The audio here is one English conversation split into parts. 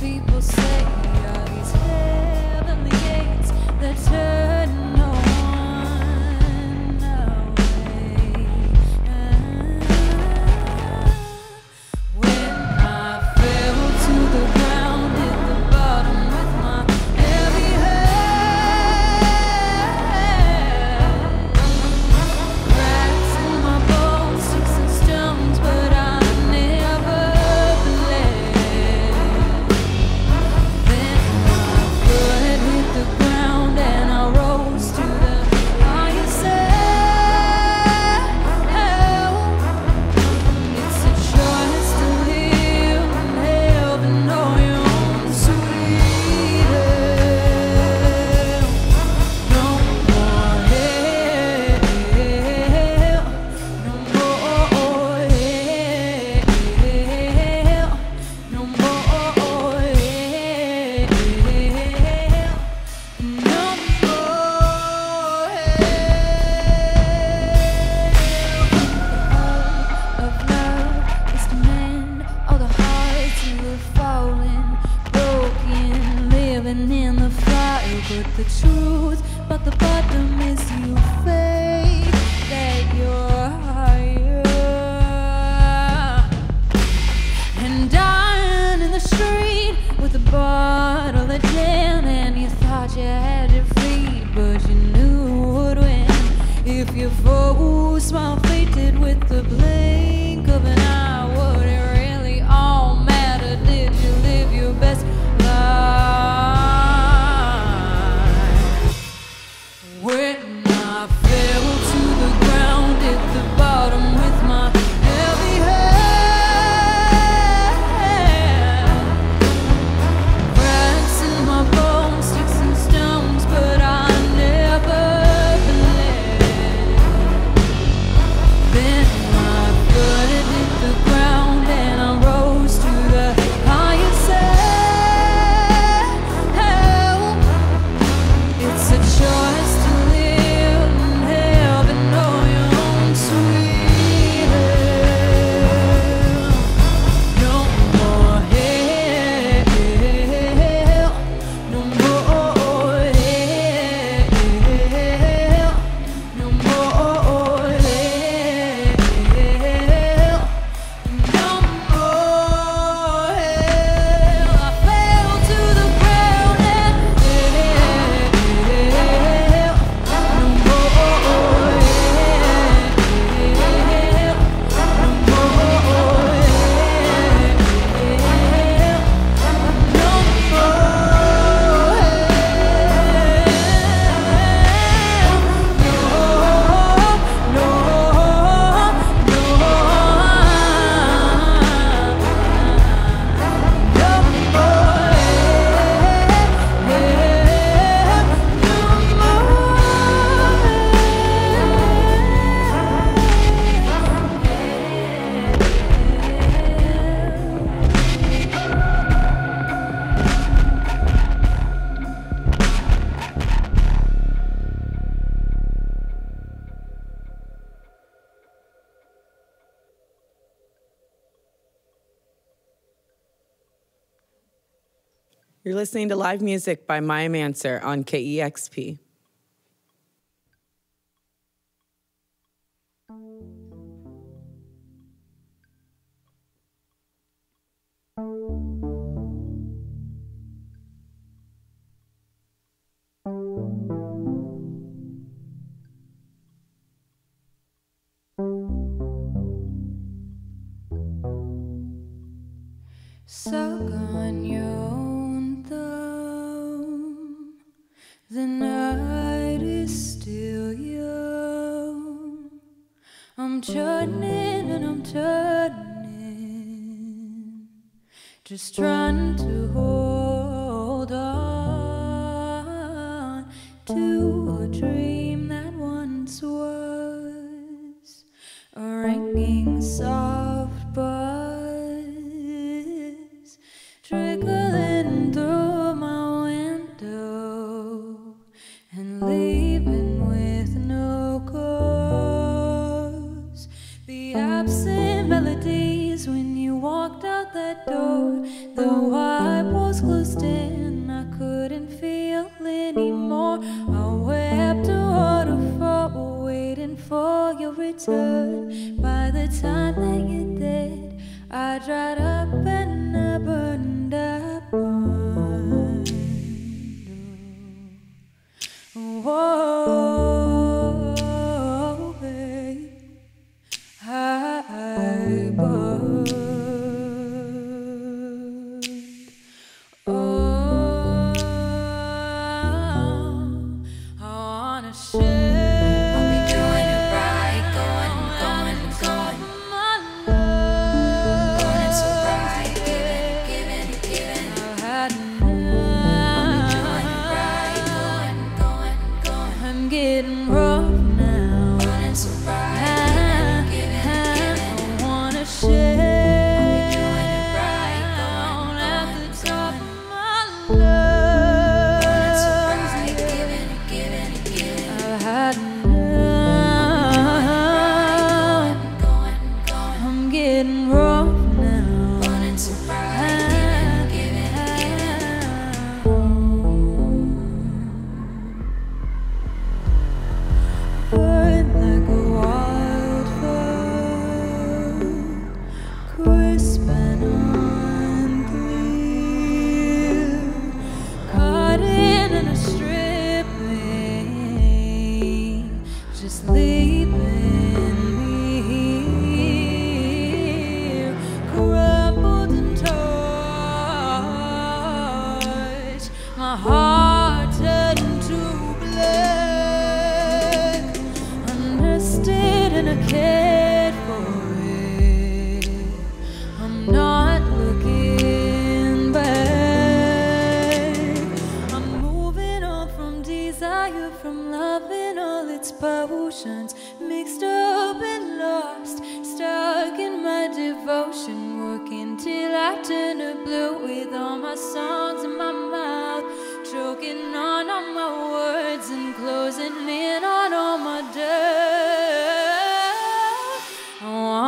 people say are these heavenly gates that turn listening to live music by Maiah Manser on KEXP. So gone you just trying to hold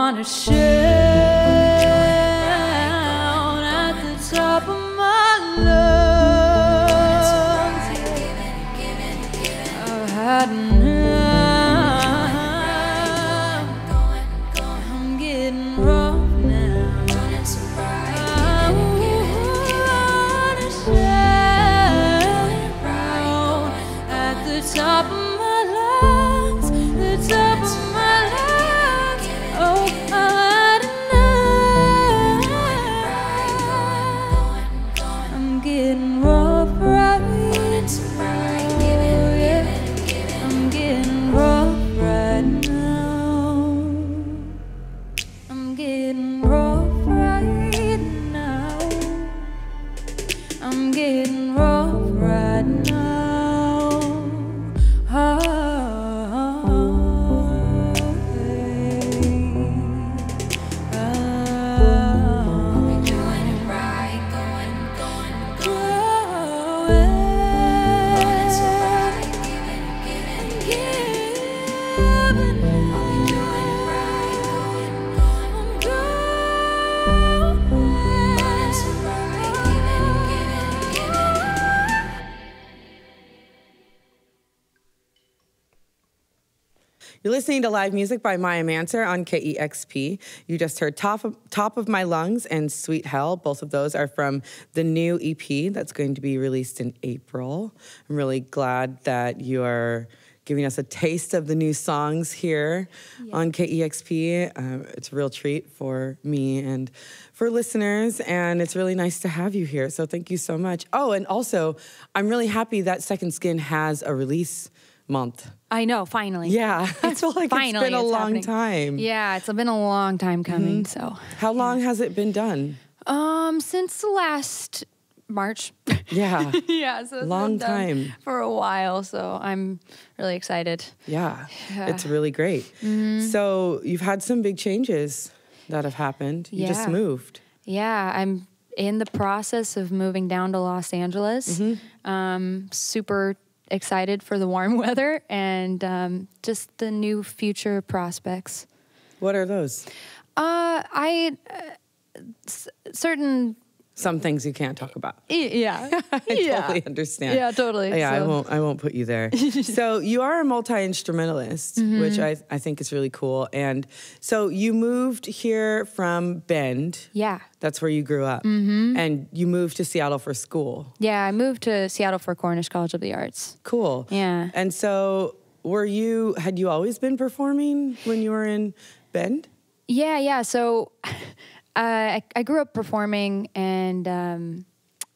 wanna shout at the top of my lungs. I've had listening to live music by Maiah Manser on KEXP. You just heard Top of, Top of My Lungs and Sweet Hell. Both of those are from the new EP that's going to be released in April. I'm really glad that you are giving us a taste of the new songs here yeah. on KEXP. Um, it's a real treat for me and for listeners, and it's really nice to have you here. So thank you so much. Oh, and also, I'm really happy that Second Skin has a release month. I know, finally. Yeah. I feel like it's been a it's long happening. time. Yeah, it's been a long time mm-hmm. coming. Mm-hmm. So, how yeah. long has it been done? Um, since last March. Yeah. yeah. So long time for a while. So I'm really excited. Yeah. yeah. It's really great. Mm-hmm. So you've had some big changes that have happened. You yeah. just moved. Yeah. I'm in the process of moving down to Los Angeles. Mm-hmm. Um, super excited for the warm weather and um, just the new future prospects. What are those? Uh, I uh, s- certain Some things you can't talk about. yeah I yeah totally understand. Yeah, totally. Yeah, I won't. I won't put you there. so you are a multi instrumentalist, Mm-hmm. which I I think is really cool. And so you moved here from Bend. yeah That's where you grew up, mm-hmm. and you moved to Seattle for school. yeah. I moved to Seattle for Cornish College of the Arts. Cool. Yeah. And so were you? Had you always been performing when you were in Bend? Yeah, yeah. So I, I grew up performing, and um,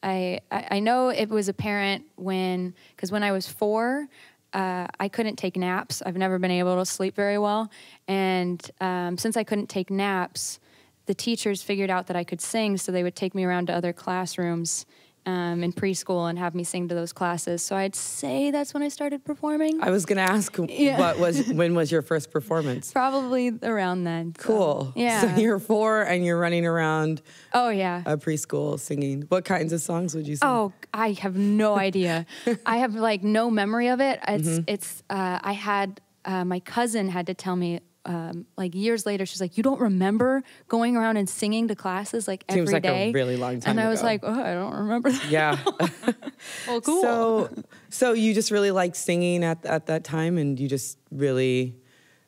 I, I I know it was apparent when because when I was four. Uh, I couldn't take naps. I've never been able to sleep very well, and um, since I couldn't take naps, the teachers figured out that I could sing, so they would take me around to other classrooms um, in preschool and have me sing to those classes. So I'd say that's when I started performing. I was going to ask Yeah. what was when was your first performance? Probably around then. so, Cool. yeah. So you're four and you're running around oh yeah. a preschool singing. What kinds of songs would you sing? Oh, I have no idea. I have like no memory of it. It's Mm-hmm. it's. Uh, I had uh, my cousin had to tell me. Um, like years later, she's like, "You don't remember going around and singing to classes like every Seems like a really long time And I was like, "Oh, I don't remember." That. Yeah. Well, cool. So, so you just really liked singing at at that time, and you just really,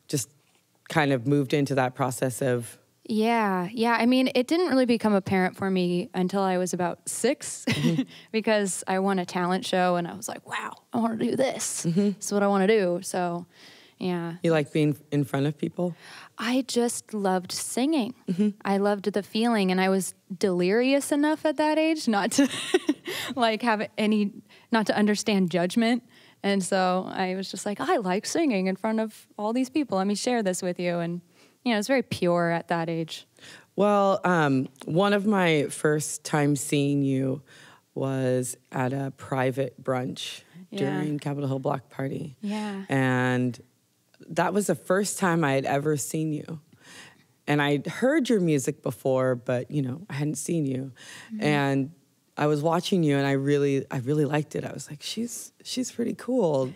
just kind of moved into that process of. Yeah, yeah. I mean, it didn't really become apparent for me until I was about 6 Mm-hmm. because I won a talent show and I was like, wow, I want to do this. Mm-hmm. This is what I want to do. So, yeah. You like being in front of people. I just loved singing. Mm-hmm. I loved the feeling, and I was delirious enough at that age not to like have any, not to understand judgment. And so I was just like, I like singing in front of all these people. Let me share this with you. And you know, it's very pure at that age. Well, um, one of my first time seeing you was at a private brunch Yeah. during Capitol Hill Block Party. Yeah. And that was the first time I had ever seen you. And I'd heard your music before, but you know, I hadn't seen you. Mm-hmm. And I was watching you and I really I really liked it. I was like, she's she's pretty cool.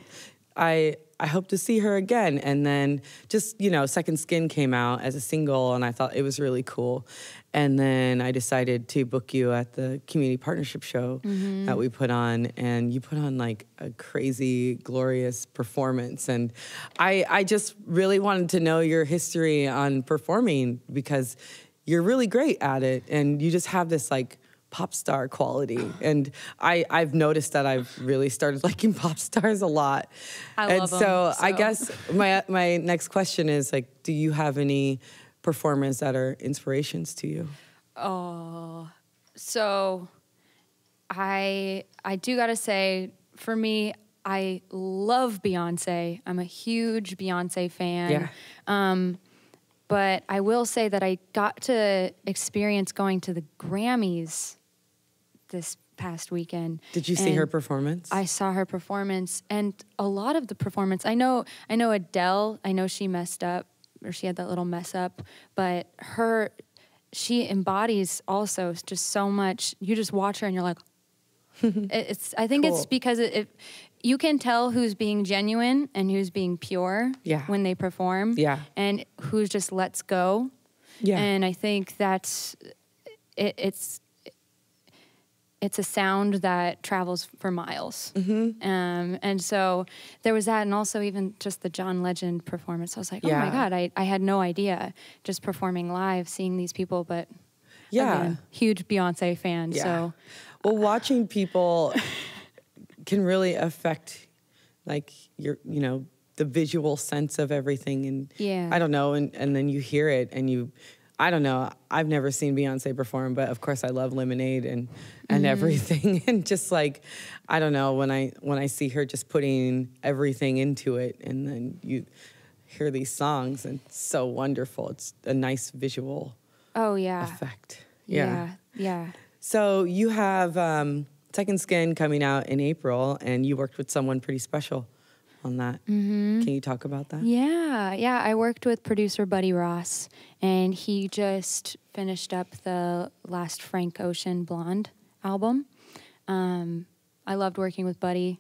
I I hope to see her again. And then just, you know, Second Skin came out as a single and I thought it was really cool. And then I decided to book you at the community partnership show that mm-hmm. we put on. And you put on like a crazy glorious performance. And I I just really wanted to know your history on performing because you're really great at it. And you just have this like pop star quality. And I, I've noticed that I've really started liking pop stars a lot. I and love so, I so. guess my my next question is like, do you have any performers that are inspirations to you? Oh, so I I do gotta say, for me, I love Beyonce. I'm a huge Beyonce fan. Yeah. Um, but I will say that I got to experience going to the Grammys this past weekend. Did you see her performance? I saw her performance, and a lot of the performance. I know, I know Adele. I know she messed up, or she had that little mess up. But her, she embodies also just so much. You just watch her, and you're like, it's. I think it's because it, it. You can tell who's being genuine and who's being pure. Yeah. When they perform. Yeah. And who's just lets go. Yeah. And I think that's. It, it's it's a sound that travels for miles. Mm-hmm. Um, and so there was that, and also even just the John Legend performance. I was like, oh Yeah. my God, I, I had no idea just performing live, seeing these people, but Yeah. again, huge Beyonce fan. Yeah. So well, watching people can really affect like your, you know, the visual sense of everything. And Yeah. I don't know. And, and then you hear it and you, I don't know. I've never seen Beyonce perform, but of course I love Lemonade and, and everything. And just like, I don't know, when I, when I see her just putting everything into it and then you hear these songs and it's so wonderful. It's a nice visual oh yeah. effect. Yeah. Yeah. So you have um, Second Skin coming out in April, and you worked with someone pretty special on that. Mm-hmm. Can you talk about that? Yeah, yeah. I worked with producer Buddy Ross, and he just finished up the last Frank Ocean Blonde album. Um, I loved working with Buddy.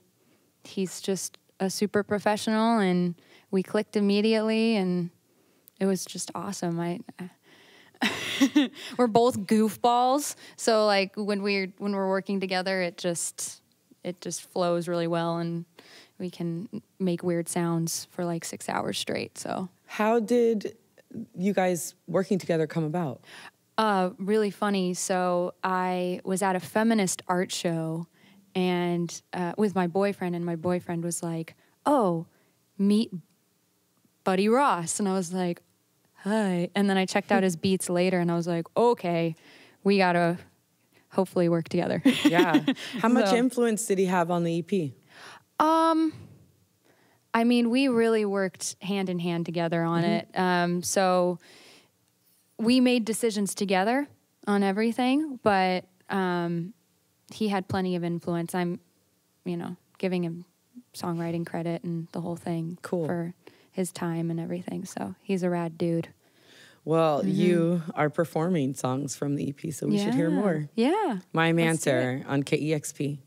He's just a super professional, and we clicked immediately, and it was just awesome. I. we're both goofballs, so like when we're when we're working together, it just it just flows really well, and we can make weird sounds for like six hours straight. So How did you guys working together come about? Uh, really funny. So I was at a feminist art show, and uh, with my boyfriend, and my boyfriend was like, "Oh, meet Buddy Ross," and I was like, "Hi." And then I checked out his beats later, and I was like, "Okay, we gotta hopefully work together." Yeah. How much So- influence did he have on the EP? Um, I mean, we really worked hand in hand together on it. Um, so we made decisions together on everything, but um, he had plenty of influence. I'm, you know, giving him songwriting credit and the whole thing Cool. for his time and everything. So he's a rad dude. Well, you are performing songs from the EP, so we should hear more. Yeah. Maiah Manser on KEXP.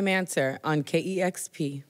Manser on KEXP.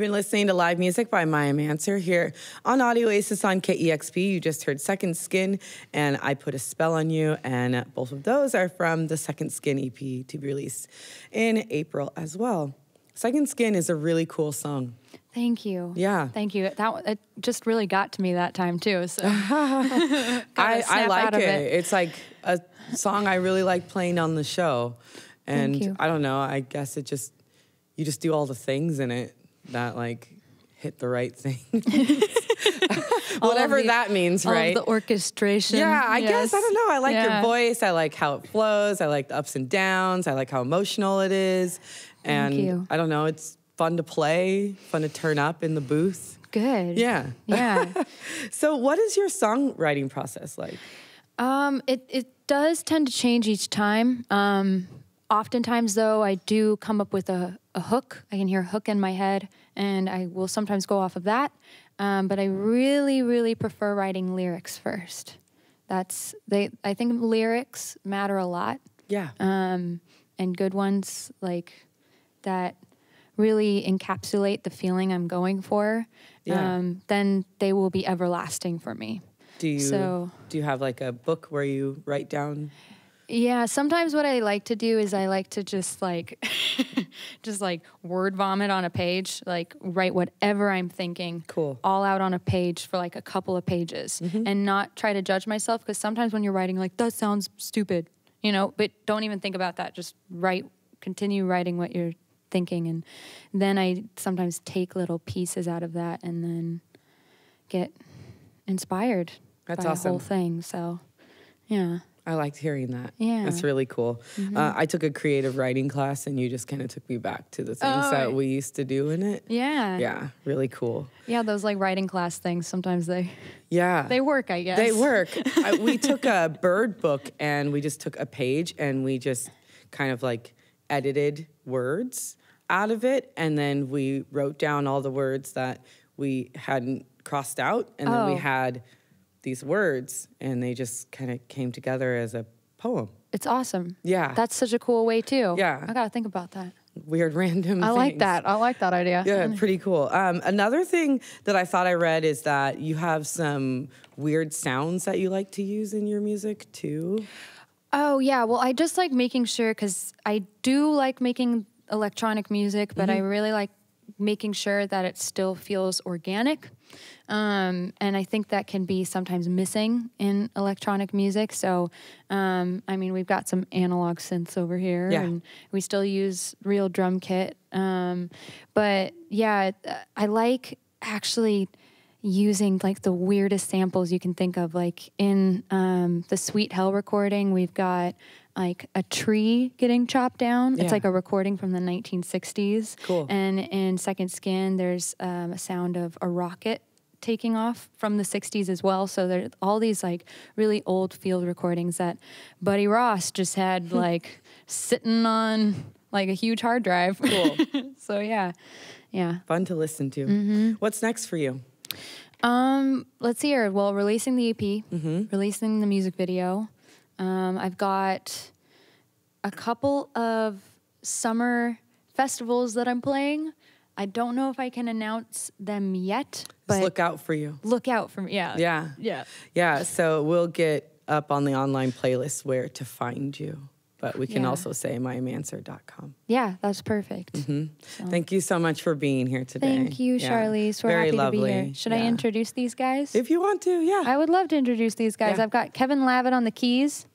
You've been listening to live music by Maiah Manser here on Audioasis on KEXP. You just heard Second Skin and I Put a Spell on You, and both of those are from the Second Skin EP to be released in April as well. Second Skin is a really cool song. Thank you. Yeah. Thank you. That it just really got to me that time too. So I, I like it. it. It's like a song I really like playing on the show. And. I don't know, I guess it just, you just do all the things in it that like hit the right thing. Whatever the- that means, all right? the orchestration. Yeah, I guess. I don't know. I like Yeah. your voice. I like how it flows. I like the ups and downs. I like how emotional it is. And you. I don't know, it's fun to play, fun to turn up in the booth. Good. Yeah. Yeah. So, what is your songwriting process like? Um, it it does tend to change each time. Um, oftentimes, though, I do come up with a, a hook. I can hear a hook in my head, and I will sometimes go off of that. Um, but I really, really prefer writing lyrics first. That's they. I think lyrics matter a lot, Yeah. um, and good ones like that really encapsulate the feeling I'm going for. Yeah. Um, then they will be everlasting for me. do you so- do you have like a book where you write down? Yeah, sometimes what I like to do is I like to just like just like word vomit on a page, like write whatever I'm thinking Cool. all out on a page for like a couple of pages mm-hmm. and not try to judge myself because sometimes when you're writing like that sounds stupid, you know, but don't even think about that. Just write continue writing what you're thinking and then I sometimes take little pieces out of that and then get inspired That's by awesome. the whole thing. So, yeah. I liked hearing that. Yeah. That's really cool. Uh, I took a creative writing class and you just kind of took me back to the things Oh, that right. we used to do in it. Yeah. Yeah, really cool. Yeah, those like writing class things. Sometimes they Yeah. they work, I guess. They work. I, we took a bird book and we just took a page and we just kind of like edited words out of it. And then we wrote down all the words that we hadn't crossed out. And then we Oh. had these words and they just kind of came together as a poem. It's awesome. Yeah. That's such a cool way too. Yeah. I gotta think about that. Weird, random I like that. I like that idea. Yeah, pretty cool. Um, another thing that I thought I read is that you have some weird sounds that you like to use in your music too. Oh yeah. Well, I just like making sure because I do like making electronic music, but I really like making sure that it still feels organic. Um, and I think that can be sometimes missing in electronic music. So, um, I mean, we've got some analog synths over here, Yeah. and we still use real drum kit. Um, but yeah, I like actually using like the weirdest samples you can think of. Like in um, the Sweet Hell recording, we've got like a tree getting chopped down. Yeah. It's like a recording from the 1960s. Cool. And in Second Skin, there's um, a sound of a rocket taking off from the 60s as well. So there are all these like really old field recordings that Buddy Ross just had like sitting on like a huge hard drive. Cool. so yeah. Yeah. Fun to listen to. Mm-hmm. What's next for you? Um, let's see here. Well, releasing the EP, Mm-hmm. releasing the music video. Um, I've got a couple of summer festivals that I'm playing. I don't know if I can announce them yet, but Just look out for you. look out for me. Yeah. Yeah. Yeah. Yeah. So we'll get up on the online playlist where to find you. But we can Yeah. also say maiahmanser.com. Yeah, that's perfect. Thank you so much for being here today. Thank you, Yeah. Sharlese. We're Very happy lovely. to be here. Should I introduce these guys? If you want to, yeah. I would love to introduce these guys. Yeah. I've got Kevin Lavitt on the keys.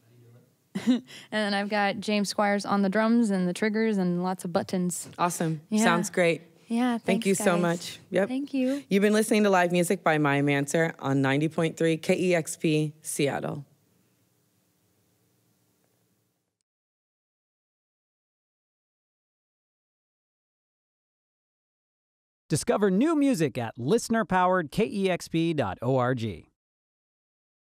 and then I've got James Squires on the drums and the triggers and lots of buttons. awesome. Yeah. Sounds great. Yeah, Thank thanks, you so much. Yep. Thank you. You've been listening to live music by Maiah Manser on 90.3 KEXP Seattle. Discover new music at listenerpoweredkexp.org.